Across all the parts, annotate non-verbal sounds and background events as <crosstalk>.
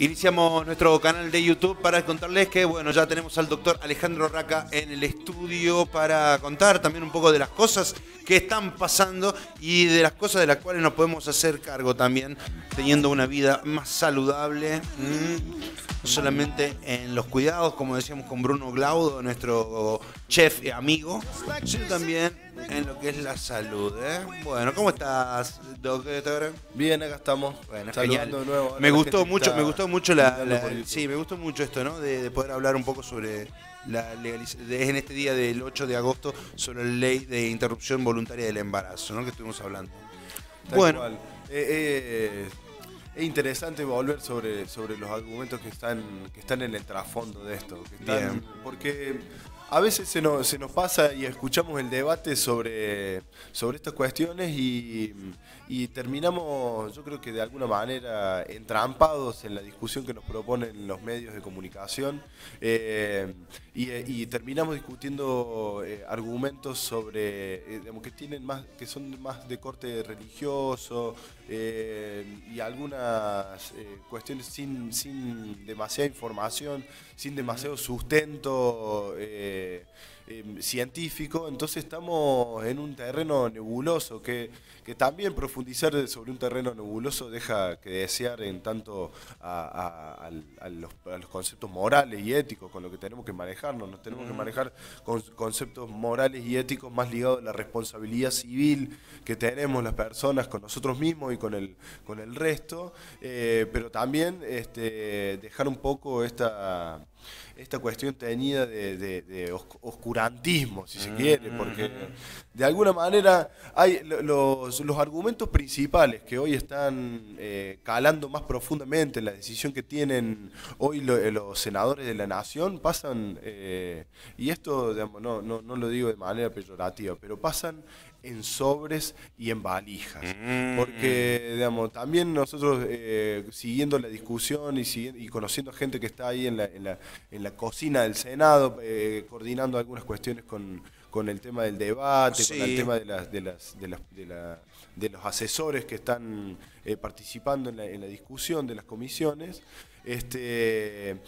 Iniciamos nuestro canal de YouTube para contarles que, bueno, ya tenemos al doctor Alejandro Raca en el estudio para contar también un poco de las cosas que están pasando y de las cosas de las cuales nos podemos hacer cargo también, teniendo una vida más saludable. no solamente en los cuidados, como decíamos con Bruno Glaudo, nuestro chef y amigo, sino también en lo que es la salud. ¿eh? Bueno, ¿cómo estás, doctor? Bien, acá estamos. Bueno, genial. De nuevo. Me gustó mucho, me gustó mucho la, sí, me gustó mucho esto, ¿no? De, poder hablar un poco sobre la legalización, en este día del 8 de agosto sobre la ley de interrupción voluntaria del embarazo, ¿no? Que estuvimos hablando. bueno. Eh, eh, es interesante volver sobre, sobre los argumentos que están, que están en el trasfondo de esto. Bien. Porque a veces se nos, se nos pasa y escuchamos el debate sobre, sobre estas cuestiones y, terminamos, yo creo que de alguna manera, entrampados en la discusión que nos proponen los medios de comunicación eh, y, terminamos discutiendo eh, argumentos sobre, eh, que, tienen más, que son más de corte religioso y algunas cuestiones sin, sin demasiada información, sin demasiado sustento. Em, científico, entonces estamos en un terreno nebuloso, que, que, también profundizar sobre un terreno nebuloso deja que desear en tanto a, los, conceptos morales y éticos con lo que tenemos que manejarnos. Nos tenemos que manejar con conceptos morales y éticos más ligados a la responsabilidad civil que tenemos las personas con nosotros mismos y con el, con el resto, eh, pero también este, dejar un poco esta esta cuestión teñida de, oscurantismo, si se quiere, porque de alguna manera hay los, argumentos principales que hoy están eh, calando más profundamente en la decisión que tienen hoy los senadores de la nación pasan, eh, y esto no, no, no lo digo de manera peyorativa, pero pasan en sobres y en valijas. Mm. Porque, digamos, también nosotros eh, siguiendo la discusión y, y conociendo gente que está ahí en la, en la, en la cocina del Senado, eh, coordinando algunas cuestiones con, con, el tema del debate, con el tema de, las, de, las, de, las, de, la, de los asesores que están eh, participando en la, en la discusión de las comisiones este,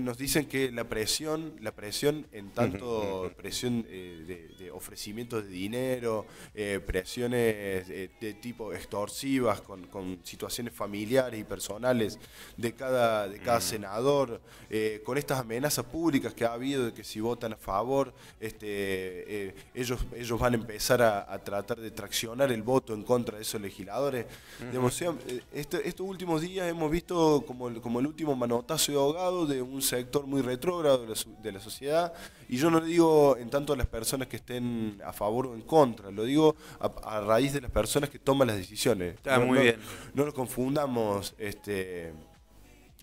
nos dicen que la presión, la presión en tanto presión eh, de, ofrecimientos de dinero, eh, presiones eh, de tipo extorsivas con, situaciones familiares y personales de cada, de cada senador, con estas amenazas públicas que ha habido de que si votan a favor, este, ellos, ellos van a empezar a, tratar de traccionar el voto en contra de esos legisladores. Este, estos últimos días hemos visto como, como el último manotazo de ahogado de un sector muy retrógrado de la, sociedad. Y yo no lo digo en tanto a las personas que estén a favor o en contra, lo digo a, raíz de las personas que toman las decisiones. Está muy bien. No nos confundamos este,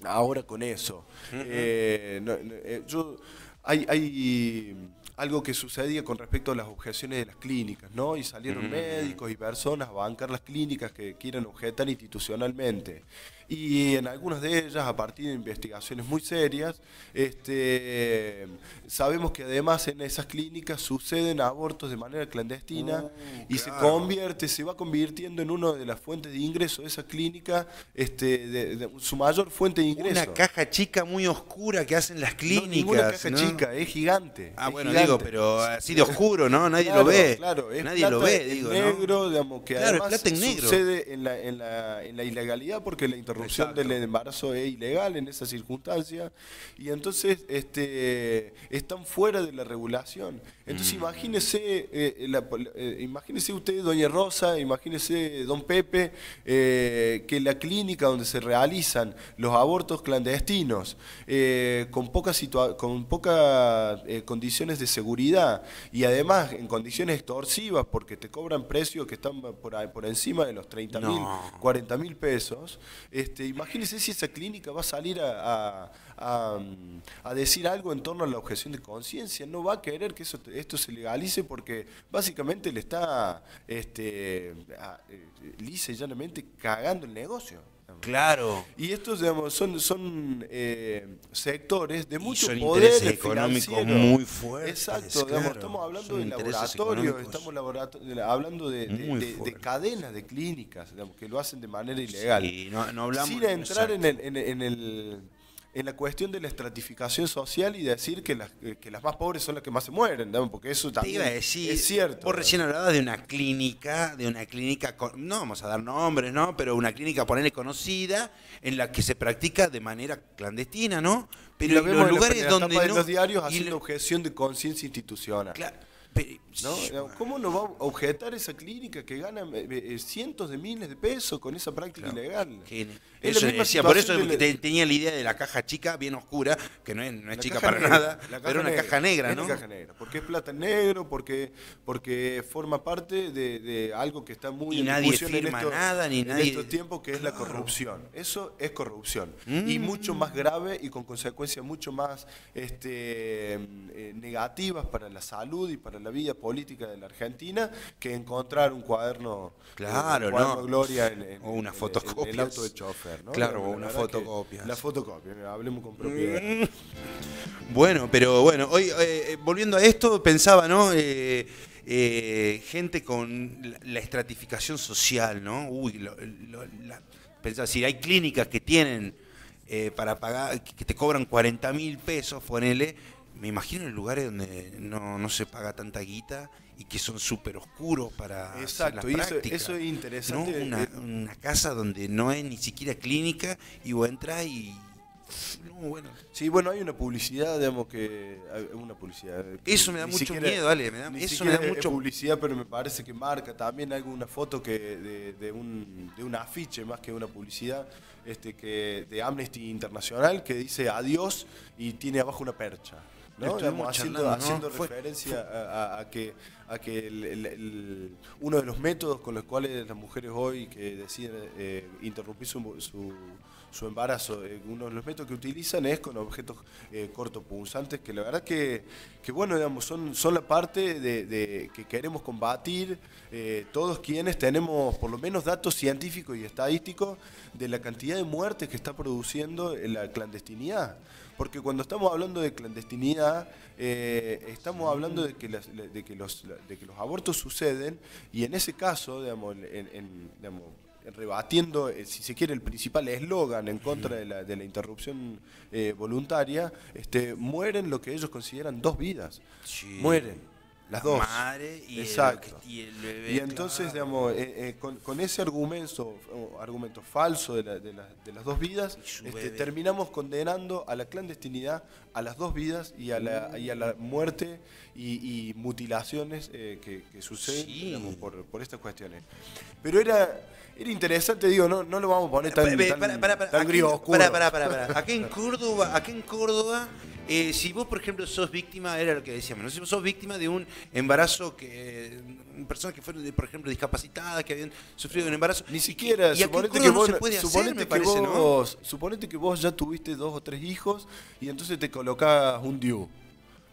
ahora con eso. Eh, eh, yo, hay, hay algo que sucedía con respecto a las objeciones de las clínicas, ¿no? Y salieron médicos y personas a bancar las clínicas que quieren objetar institucionalmente y en algunas de ellas, a partir de investigaciones muy serias, este, sabemos que además en esas clínicas suceden abortos de manera clandestina oh, y se convierte, se va convirtiendo en una de las fuentes de ingreso de esa clínica, este, de, su mayor fuente de ingreso. Una caja chica muy oscura que hacen las clínicas. No, caja chica, es gigante. Ah, bueno, digo, pero así de oscuro, ¿no? Nadie lo ve. Claro, es Nadie lo ve, digo, negro, digamos, que además sucede en la, en, la, en la ilegalidad porque la interrupción del embarazo es ilegal en esa circunstancia y entonces este, están fuera de la regulación. Entonces mm. imagínese, eh, eh, imagínese usted, doña Rosa, imagínese don Pepe, eh, que la clínica donde se realizan los abortos clandestinos, con pocas con pocas condiciones de seguridad y además en condiciones extorsivas porque te cobran precios que están por, por encima de los 30 mil, 40 mil pesos, este, imagínese si esa clínica va a salir a, decir algo en torno a la objeción de conciencia. No va a querer que eso, esto se legalice porque básicamente le está este, eh, lisa y llanamente cagando el negocio. Claro. Y estos, digamos, son, son eh, sectores de mucho son poder intereses económicos muy fuertes. Exacto, claro. estamos hablando Son de laboratorios, estamos hablando de, de- cadenas de clínicas, digamos, que lo hacen de manera ilegal. Sí, no, no hablamos. Sin entrar en, el, en, en el- en la cuestión de la estratificación social y decir que las, que las más pobres son las que más se mueren, digamos, porque eso Te también iba a decir, es cierto. Vos recién hablabas de una clínica, de una clínica, con- no vamos a dar nombres, ¿no? Pero una clínica, ponerle conocida, en la que se practica de manera clandestina, ¿no? Y Pero lo en vemos los en lugares donde etapa de no. los diarios haciendo lo- objeción de conciencia institucional. claro, ¿Cómo no va a objetar esa clínica que gana eh, eh, cientos de miles de pesos con esa práctica Claro. ilegal? Que- Es la eso misma decía, por eso la- te- tenía la idea de la caja chica, bien oscura, que no es, no es La chica para negra, nada, pero una caja negra, ¿no? caja negra, porque es plata en negro, porque, porque forma parte de, de algo que está muy Y en nadie en firma estos- nada, ni en nadie- estos tiempos, que es la corrupción. Eso es corrupción. Mm. Y mucho más grave y con consecuencias mucho más este, eh, negativas para la salud y para la vida política de la Argentina que encontrar un cuaderno, Claro, un cuaderno ¿no? Gloria en, en- O una fotocopia. en el auto de chofer. ¿no? Claro, La o una fotocopia. La fotocopia, hablemos con propiedad. <laughs> Bueno, pero bueno, hoy eh, eh, volviendo a esto, pensaba, ¿no? Eh, eh, gente con la, la estratificación social, ¿no? Uy, lo- lo- la- pensaba, si hay clínicas que tienen eh, para pagar, que que te cobran 40 mil pesos, ponele, me imagino en lugares donde no, no se paga tanta guita y que son súper oscuros para hacer Exacto, las y prácticas, eso es ¿no? interesante. Una, eh, una casa donde no es ni siquiera clínica y vos entras y... No, bueno, Sí, bueno, hay una publicidad, digamos que. hay Una publicidad. que Eso me da mucho siquiera- miedo, Ale, me da- ni eso me da mucho- publicidad, pero me parece que marca también alguna foto que de, de un, de un afiche más que una publicidad este, que de Amnesty Internacional que dice adiós y tiene abajo una percha. ¿No? Digamos, haciendo charlando, ¿no? haciendo Fue- referencia a, a- a que, a que el- el- el- uno de los métodos con los cuales las mujeres hoy que deciden eh, interrumpir su, su, su embarazo, eh, uno de los métodos que utilizan es con objetos eh, cortopunzantes, que la verdad que, que bueno, digamos, son, son la parte de, que queremos combatir eh, todos quienes tenemos por lo menos datos científicos y estadísticos de la cantidad de muertes que está produciendo en la clandestinidad. Porque cuando estamos hablando de clandestinidad, eh, estamos hablando de que, de, que los, de que los abortos suceden y en ese caso, digamos, en- digamos, rebatiendo, eh, si se quiere, el principal eslogan en contra de la, de la interrupción eh, voluntaria, este, mueren lo que ellos consideran dos vidas. Sí. Mueren. Las dos. madre y el- Exacto. y el bebé, Y entonces, claro. digamos, eh, eh, con, con ese argumento, argumento falso de, la- de la- de las dos vidas, Y este, terminamos condenando a la clandestinidad, a las dos vidas y a la, y a la muerte y, y mutilaciones eh, que, que suceden Sí. digamos, por, por estas cuestiones. Pero era, era interesante, digo, no, no lo vamos a poner tan, tan, para, para, para, tan aquí- gris oscuro. para, para, para. Acá en Córdoba, acá en Córdoba, eh, si vos, por ejemplo, sos víctima, era lo que decíamos, ¿no? si vos sos víctima de un embarazo que personas que fueron, por ejemplo, discapacitadas, que habían sufrido un embarazo, Ni siquiera, y aquí suponete que no vos, hacer, suponete que parece, ¿no? vos, suponete que vos ya tuviste dos o tres hijos y entonces te colocas un DIU.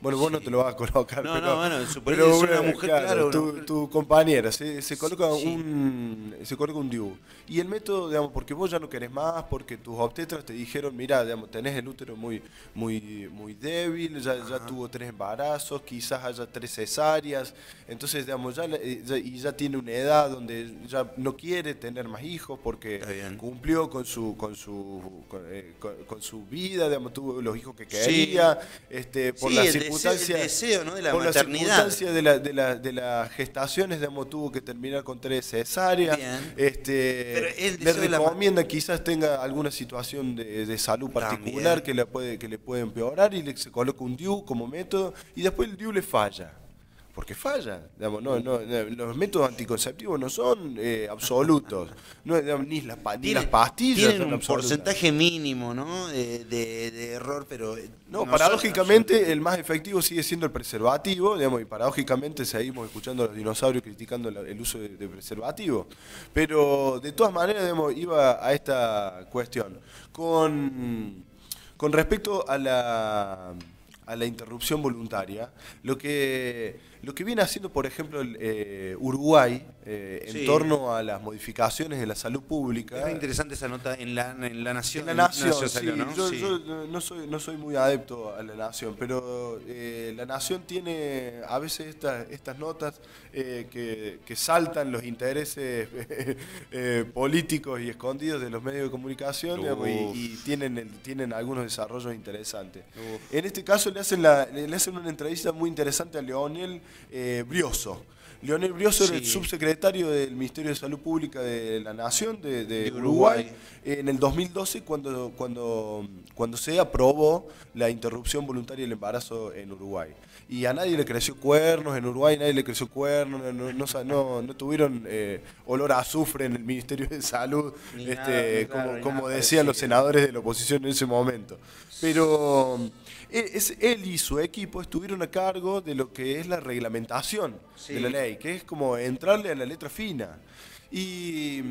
Bueno, vos no te lo vas a colocar, No, pero, no, bueno, suponete que es una mujer, claro, tu, compañera se, se coloca Sí. un se coloca un DIU. Y el método, digamos, porque vos ya no querés más, porque tus obstetras te dijeron, mira, digamos, tenés el útero muy muy muy débil, ya, ya tuvo tres embarazos, quizás haya tres cesáreas, entonces, digamos, ya, eh, ya- y ya tiene una edad donde ya no quiere tener más hijos porque cumplió con su con su con, eh, con- con su vida, digamos, tuvo los hijos que Sí. quería, este, por Sí, las deseo- el circunstancias deseo, ¿no? de la por las circunstancias de, la- de, la- de las gestaciones, digamos, tuvo que terminar con tres cesáreas. Bien. Este, le de la recomienda quizás tenga alguna situación de, de salud particular También. que le puede que le puede empeorar y le se coloca un DIU como método y después el DIU le falla. Porque falla, digamos, no, no, no, los métodos anticonceptivos no son eh, absolutos, no, digamos, ni, las, ni Tienen- las pastillas tienen son un absolutas. porcentaje mínimo, ¿no? De, de- de error, pero eh, No, paradójicamente el más efectivo sigue siendo el preservativo, digamos, y paradójicamente seguimos escuchando a los dinosaurios criticando la- el uso de, de preservativo. Pero de todas maneras, digamos, iba a esta cuestión. Con, con respecto a la, a la interrupción voluntaria, lo que lo que viene haciendo, por ejemplo, el, Uruguay en torno a las modificaciones de la salud pública. Es interesante esa nota en La, en la Nación. En la Nación, Yo, no, soy, no soy muy adepto a la Nación, pero la Nación tiene a veces estas, estas notas que, que, saltan los intereses <laughs> políticos y escondidos de los medios de comunicación y, tienen, tienen algunos desarrollos interesantes. En este caso le hacen, la, le hacen una entrevista muy interesante a Leonel eh, Brioso. Leonel Brioso era el subsecretario del Ministerio de Salud Pública de la Nación de, Uruguay, en el 2012 cuando, cuando, cuando se aprobó la interrupción voluntaria del embarazo en Uruguay. Y a nadie le creció cuernos, en Uruguay nadie le creció cuernos, no, no, tuvieron eh, olor a azufre en el Ministerio de Salud, este, como, como decían los senadores de la oposición en ese momento. Pero él y su equipo estuvieron a cargo de lo que es la reglamentación de la ley, que es como entrarle a la letra fina. Y,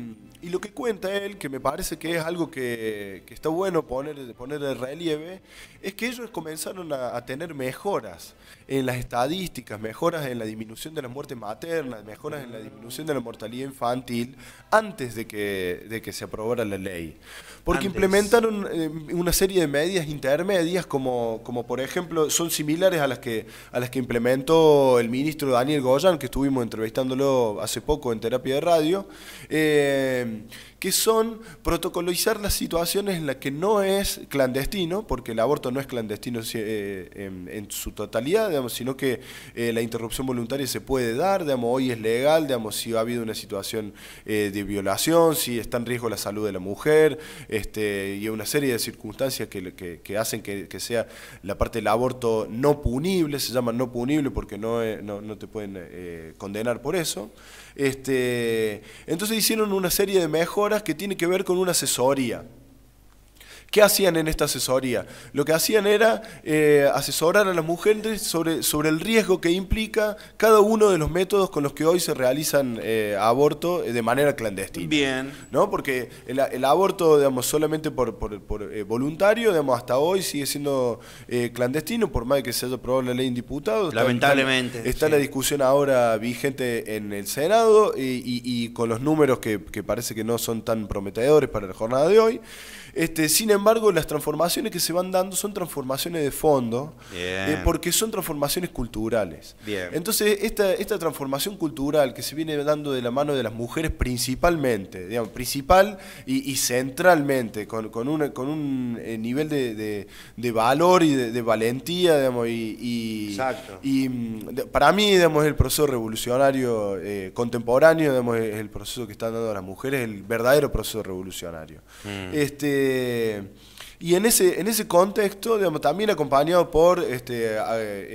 lo que cuenta él, que me parece que es algo que, está bueno poner, poner de relieve, es que ellos comenzaron a, tener mejoras en las estadísticas, mejoras en la disminución de la muerte materna, mejoras en la disminución de la mortalidad infantil antes de que, de que se aprobara la ley. Porque implementaron eh, una serie de medidas intermedias, como, como por ejemplo, son similares a las que, a las que implementó el ministro Daniel Goyan, que estuvimos entrevistándolo hace poco en terapia de radio, eh, que son protocolizar las situaciones en las que no es clandestino, porque el aborto no es clandestino eh, en, su totalidad, sino que la interrupción voluntaria se puede dar, digamos, hoy es legal, digamos, si ha habido una situación de violación, si está en riesgo la salud de la mujer, este, y una serie de circunstancias que, hacen que, sea la parte del aborto no punible, se llama no punible porque no, no, te pueden eh, condenar por eso. Este, entonces hicieron una serie de mejoras que tiene que ver con una asesoría. ¿Qué hacían en esta asesoría? Lo que hacían era eh, asesorar a las mujeres sobre, sobre el riesgo que implica cada uno de los métodos con los que hoy se realizan eh, aborto de manera clandestina. Bien. ¿no? Porque el, aborto, digamos, solamente por, eh, voluntario, digamos, hasta hoy sigue siendo clandestino, por más que se haya aprobado la ley en diputados. Lamentablemente. Está, la discusión ahora vigente en el Senado y, con los números que, que parece que no son tan prometedores para la jornada de hoy. Este, sin embargo, las transformaciones que se van dando son transformaciones de fondo, eh, porque son transformaciones culturales. Entonces, esta, esta transformación cultural que se viene dando de la mano de las mujeres principalmente, digamos, principal y, centralmente, con, con, con un eh, nivel de, valor y de, valentía, digamos, y, y mm, para mí, digamos, el proceso revolucionario eh, contemporáneo, digamos, es el proceso que están dando las mujeres, el verdadero proceso revolucionario. Mm. Este, eh, y en ese, en ese contexto, digamos, también acompañado por este,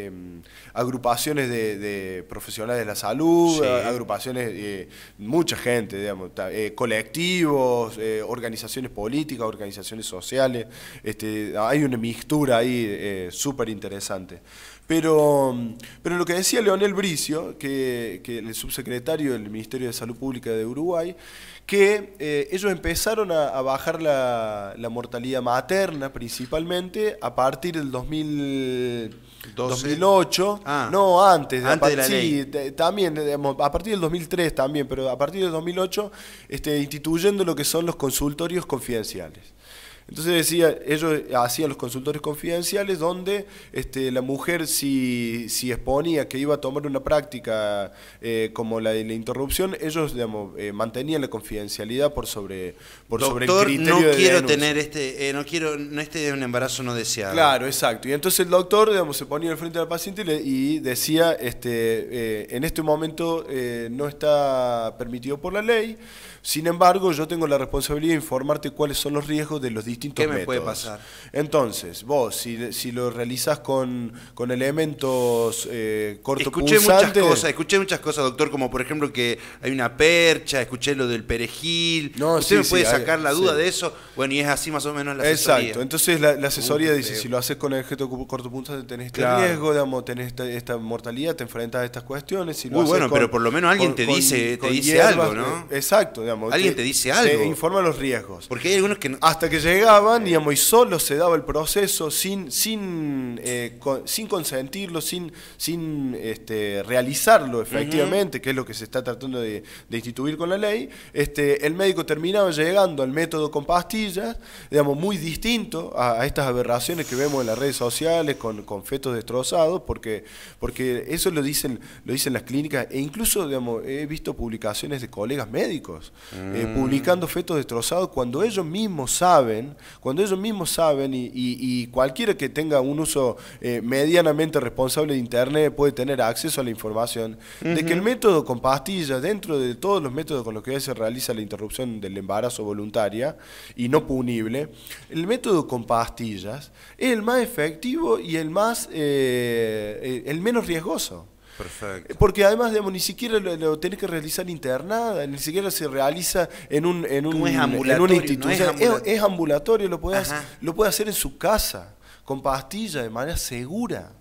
em, agrupaciones de, profesionales de la salud, agrupaciones, eh, mucha gente, digamos, eh, colectivos, organizaciones políticas, organizaciones sociales, este, hay una mixtura ahí súper interesante. Pero, pero lo que decía Leonel Bricio, que, que el subsecretario del Ministerio de Salud Pública de Uruguay, que eh, ellos empezaron a, bajar la, mortalidad materna principalmente a partir del 2008, ah, no antes, antes de la sí, también a partir del 2003 también, pero a partir del 2008 este, instituyendo lo que son los consultorios confidenciales. Entonces decía, ellos hacían los consultores confidenciales donde este, la mujer si, si exponía que iba a tomar una práctica eh, como la de la interrupción, ellos digamos, eh, mantenían la confidencialidad por sobre, por sobre el criterio no quiero tener este, eh, no quiero, no este un embarazo no deseado. Claro, exacto. Y entonces el doctor digamos, se ponía al frente del paciente y, decía, este, en este momento no está permitido por la ley, sin embargo, yo tengo la responsabilidad de informarte cuáles son los riesgos de los distintos ¿Qué me puede pasar? Entonces, vos, si, si lo realizás con, con elementos eh, Escuché muchas cosas, escuché muchas cosas, doctor, como por ejemplo que hay una percha, escuché lo del perejil. No, ¿Usted me puede sacar la duda de eso? Bueno, y es así más o menos la asesoría. Exacto, entonces la, asesoría dice, si lo haces con el objeto cortopunzante tenés este riesgo, digamos, tenés esta, mortalidad, te enfrentas a estas cuestiones. Si Muy bueno, pero por lo menos alguien te dice, te dice algo, ¿no? Exacto, digamos Alguien te dice algo. Te informa los riesgos. Porque hay algunos que Hasta que llegas llegaban digamos, y solo se daba el proceso sin, sin, eh, sin consentirlo, sin, sin este, realizarlo efectivamente, que es lo que se está tratando de, instituir con la ley, este, el médico terminaba llegando al método con pastillas, digamos, muy distinto a, estas aberraciones que vemos en las redes sociales con, con fetos destrozados, porque, porque eso lo dicen, lo dicen las clínicas, e incluso digamos, he visto publicaciones de colegas médicos eh, mm. publicando fetos destrozados cuando ellos mismos saben, cuando ellos mismos saben, y, cualquiera que tenga un uso eh, medianamente responsable de Internet puede tener acceso a la información, de que el método con pastillas, dentro de todos los métodos con los que se realiza la interrupción del embarazo voluntaria y no punible, el método con pastillas es el más efectivo y el más eh, el menos riesgoso. Perfecto. Porque además, digamos, ni siquiera lo, tenés que realizar internada, ni siquiera se realiza en un, en un, en una institución. es, ambulatorio, lo puede, lo puede hacer en su casa, con pastillas, de manera segura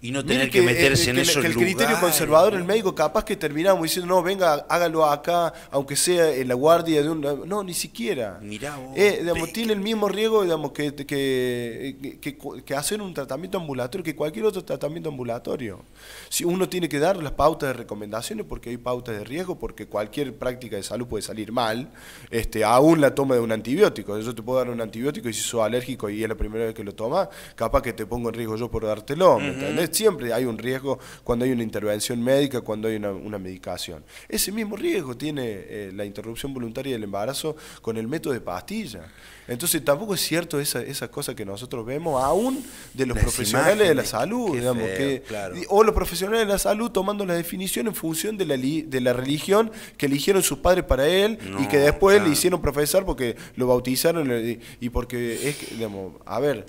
y no tener que, meterse en eso. Que el criterio conservador, el médico, capaz que terminamos diciendo, no, venga, hágalo acá, aunque sea en la guardia de un. No, ni siquiera. Mirá vos, eh, digamos, tiene el mismo riesgo digamos, que, que, que, hacer un tratamiento ambulatorio que cualquier otro tratamiento ambulatorio. Si uno tiene que dar las pautas de recomendaciones porque hay pautas de riesgo, porque cualquier práctica de salud puede salir mal, este, aún la toma de un antibiótico. Yo te puedo dar un antibiótico y si sos alérgico y es la primera vez que lo tomas, capaz que te pongo en riesgo yo por dártelo, ¿me entendés? Siempre hay un riesgo cuando hay una intervención médica, cuando hay una, medicación. Ese mismo riesgo tiene eh, la interrupción voluntaria del embarazo con el método de pastilla. Entonces tampoco es cierto esa, esa cosa que nosotros vemos, aún de los profesionales de la salud, digamos, que, o los profesionales de la salud tomando la definición en función de la, de la religión que eligieron sus padres para él y que después le hicieron profesar porque lo bautizaron y, y porque es, digamos, a ver,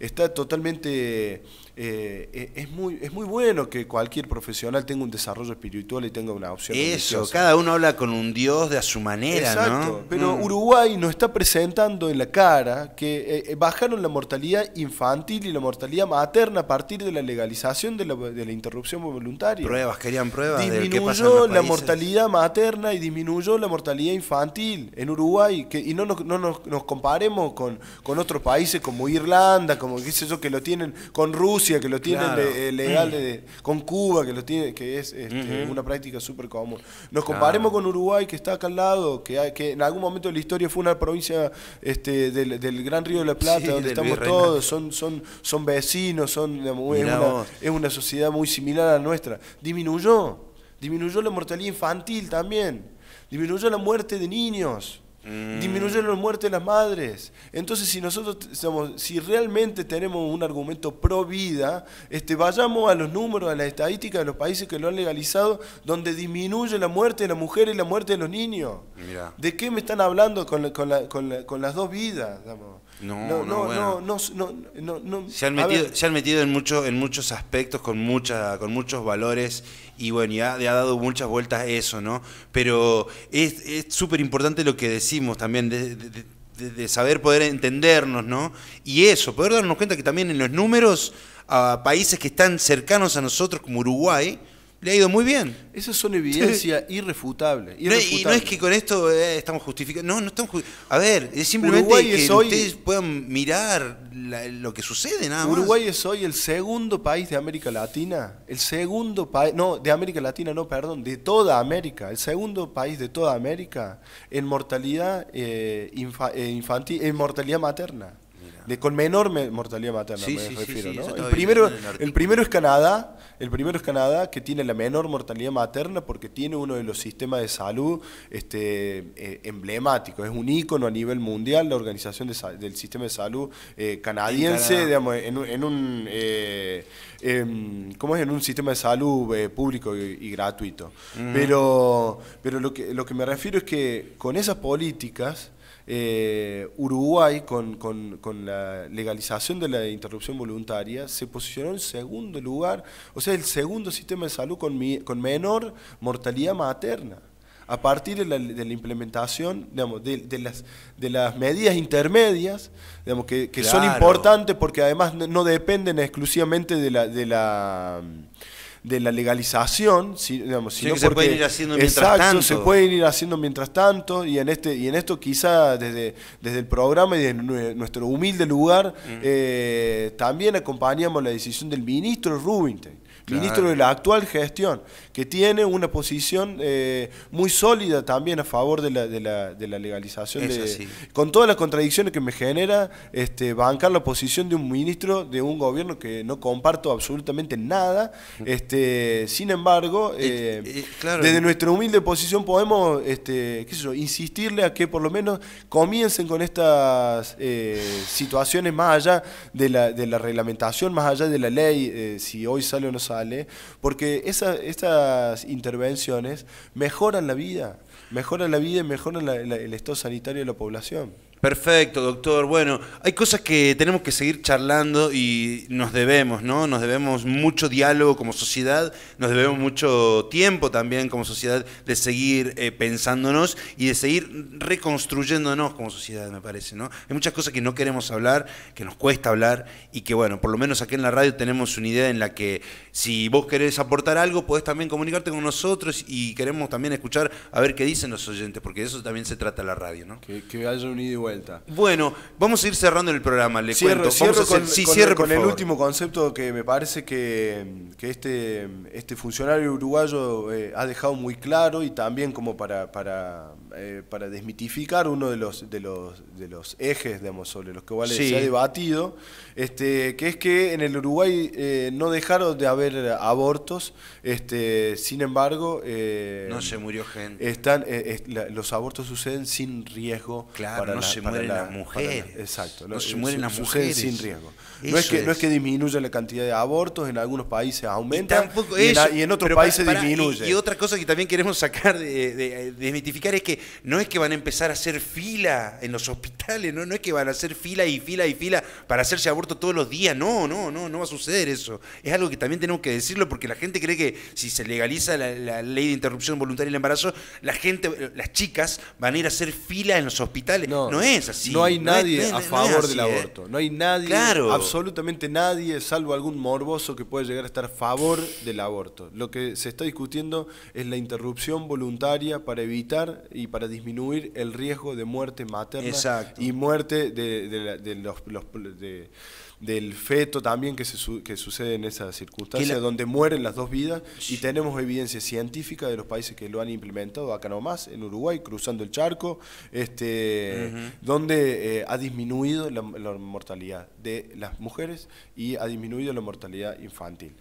está totalmente eh, eh, es, muy, es muy bueno que cualquier profesional tenga un desarrollo espiritual y tenga una opción. Eso, cada uno habla con un Dios de a su manera. Exacto, pero mm. Uruguay nos está presentando en la cara que eh, bajaron la mortalidad infantil y la mortalidad materna a partir de la legalización de la, de la interrupción voluntaria. Pruebas, querían pruebas. Disminuyó la mortalidad materna y disminuyó la mortalidad infantil en Uruguay. Que, y no nos, no nos, nos comparemos con, con otros países como Irlanda, como qué sé yo, que lo tienen con Rusia que lo tiene eh, legal, con Cuba, que lo tiene, que es este, una práctica súper común. Nos comparemos con Uruguay, que está acá al lado, que, que en algún momento de la historia fue una provincia este, del, Gran Río de la Plata, donde estamos todos, son, son, son vecinos, son, es, una, es una sociedad muy similar a la nuestra. Disminuyó, disminuyó la mortalidad infantil también, disminuyó la muerte de niños. Mm. Disminuyeron la muerte de las madres. Entonces, si nosotros, si realmente tenemos un argumento pro vida, este, vayamos a los números, a las estadísticas de los países que lo han legalizado, donde disminuye la muerte de la mujer y la muerte de los niños. ¿De qué me están hablando con, con, las dos vidas? No, no, no, no, no, no, se han metido, se han metido en muchos, en muchos aspectos con mucha, con muchos valores y bueno, ya ha, dado muchas vueltas eso, ¿no? Pero es súper importante lo que decimos también de, saber poder entendernos, ¿no? Y eso, poder darnos cuenta que también en los números a países que están cercanos a nosotros como Uruguay le ha ido muy bien. Esas son evidencias irrefutables. y no es que con esto eh, estamos justificando. No, no estamos A ver, es simplemente que ustedes puedan mirar lo que sucede, nada Uruguay es hoy el segundo país de América Latina. El segundo país. No, de América Latina, no, perdón. De toda América. El segundo país de toda América en mortalidad eh, eh, infantil, en mortalidad materna. De, con menor mortalidad materna, me refiero. ¿no? El, primero, el primero es Canadá, el primero es Canadá, que tiene la menor mortalidad materna porque tiene uno de los sistemas de salud este, eh, emblemáticos. Es un ícono a nivel mundial la organización del sistema de salud eh, canadiense, digamos, en, en un... Eh, em, ¿cómo es? En un sistema de salud público y, gratuito. Pero, pero lo, que, lo que me refiero es que con esas políticas eh, Uruguay, con, con, la legalización de la interrupción voluntaria, se posicionó en segundo lugar, o sea, el segundo sistema de salud con, con menor mortalidad materna. A partir de la, de la implementación digamos, de, las, de las medidas intermedias, digamos, que, son importantes porque además no dependen exclusivamente de la, de la de la legalización, si, digamos, sino que se pueden porque- ir haciendo mientras exacto, tanto. se pueden ir haciendo mientras tanto y en este y en esto quizá desde, desde el programa y desde nue- nuestro humilde lugar eh, también acompañamos la decisión del ministro Rubinstein, ministro de la actual gestión, que tiene una posición eh, muy sólida también a favor de la, de la, de la legalización de, con todas las contradicciones que me genera este, bancar la posición de un ministro de un gobierno que no comparto absolutamente nada. Este, sin embargo, eh, eh, claro. desde nuestra humilde posición podemos este, qué sé yo, insistirle a que por lo menos comiencen con estas situaciones más allá de la, de la reglamentación, más allá de la ley, si hoy sale o no sale, porque esa- estas intervenciones mejoran la vida, mejoran la vida y mejoran la- el estado sanitario de la población. Perfecto, doctor. Bueno, hay cosas que tenemos que seguir charlando y nos debemos, ¿no? Nos debemos mucho diálogo como sociedad, nos debemos mucho tiempo también como sociedad de seguir eh, pensándonos y de seguir reconstruyéndonos como sociedad, me parece, ¿no? Hay muchas cosas que no queremos hablar, que nos cuesta hablar y que, bueno, por lo menos aquí en la radio tenemos una idea en la que si vos querés aportar algo, podés también comunicarte con nosotros y queremos también escuchar a ver qué dicen los oyentes, porque de eso también se trata la radio, ¿no? Que, haya un vuelta. Bueno, vamos a ir cerrando el programa, le Cierro, cuento. cierro Vamos a hacer- con, sí, con- cierre, con por el favor. último concepto que me parece que, que este, este funcionario uruguayo eh, ha dejado muy claro y también como para, para, eh, para desmitificar uno de los, de los, de los ejes digamos, sobre los cuales Sí. se ha debatido, este, que es que en el Uruguay eh, no dejaron de haber abortos, este, sin embargo... eh, No se murió gente. están, la- los abortos suceden sin riesgo. Claro, no se mueren las para mujeres. exacto. No se mueren las mujeres. sin riesgo. No es, que, no es que disminuya la cantidad de abortos, en algunos países Y aumenta tampoco y, en, eso, y en otros países para- para- disminuye. Y, y otra cosa que también queremos sacar de, de- de desmitificar es que no es que van a empezar a hacer fila en los hospitales, no, no es que van a hacer fila y fila y fila para hacerse aborto todos los días, no, no, no, no va a suceder eso. Es algo que también tenemos que decirlo porque la gente cree que si se legaliza la, la ley de interrupción voluntaria del embarazo, la gente, las chicas van a ir a hacer fila en los hospitales. No, es así. No hay nadie no es- a favor del ¿eh? aborto. No hay nadie, Claro. absolutamente nadie, salvo algún morboso que puede llegar a estar a favor del aborto. Lo que se está discutiendo es la interrupción voluntaria para evitar y para disminuir el riesgo de muerte materna Exacto. y muerte de, de la- de los, los- de- del feto también que, se su- que sucede en esa circunstancia, la- donde mueren las dos vidas y tenemos evidencia científica de los países que lo han implementado, acá nomás, en Uruguay, cruzando el charco, este, donde eh, ha disminuido la, la mortalidad de las mujeres y ha disminuido la mortalidad infantil.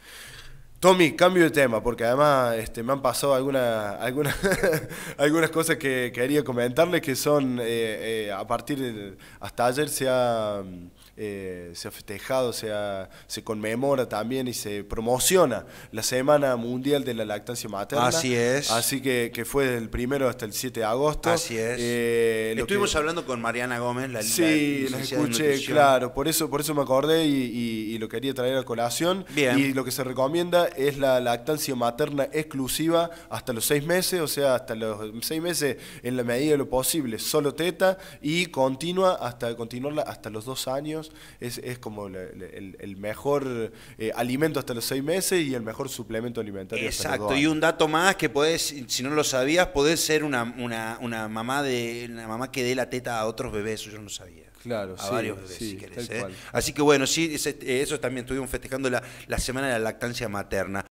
Tommy, cambio de tema, porque además este, me han pasado alguna, alguna- <laughs> algunas cosas que quería comentarles que son, eh, eh, a partir de, hasta ayer se ha, eh, se ha festejado, se, ha- se conmemora también y se promociona la Semana Mundial de la Lactancia Materna. Así es. Así que, que fue del primero hasta el 7 de agosto. Así es. Eh, Estuvimos que- hablando con Mariana Gómez, la Sí, la en escuché, claro, por eso, por eso me acordé y, y- y lo quería traer a colación. Bien. Y lo que se recomienda es la lactancia materna exclusiva hasta los seis meses, o sea, hasta los seis meses en la medida de lo posible, solo teta y continua hasta continuarla hasta los dos años. Es, es como la- la- el, el mejor eh, alimento hasta los seis meses y el mejor suplemento alimentario. hasta los Exacto, y un dato más que podés, si no lo sabías, podés ser una, una, una mamá de una mamá que dé la teta a otros bebés, eso yo no sabía. Claro, a sí, varios bebés, sí, si querés. ¿eh? Así que bueno, sí, ese- eso también estuvimos festejando la, la semana de la lactancia materna.